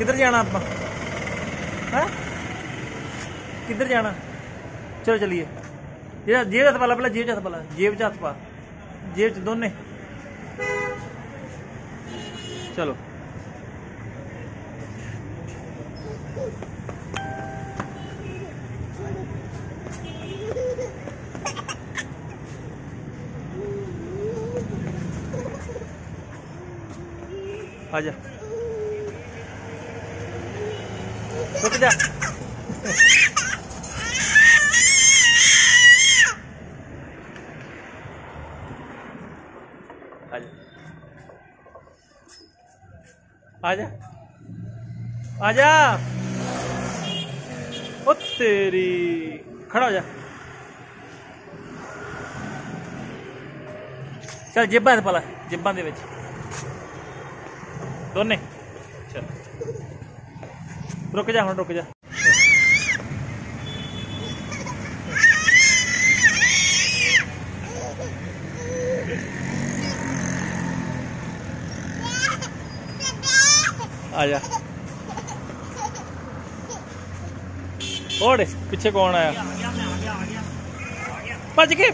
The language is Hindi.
किधर जाना आप किधर जाना? चलो चलिए। जेब हथ पाला, पहला जेब हथ पाला। जेब च हथ पा। जेब च दोने। चलो। आजा रुक जा। आजा। आजा। ओ तेरी। खड़ा हो जा। चल जेबा पला दे दोने रुक जा हम रुक जा। आजा ओड़े पीछे कौन आया? भज के